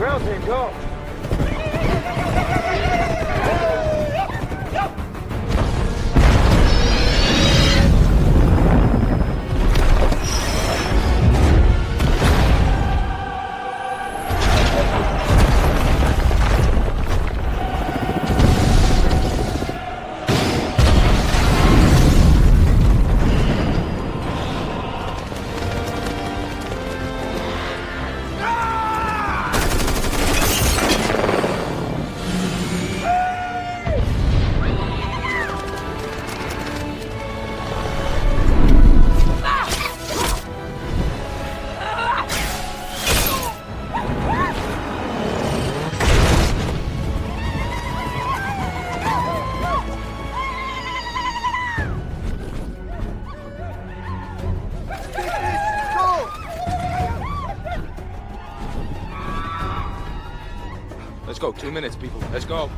Ground team, go! Let's go. Two minutes, people. Let's go.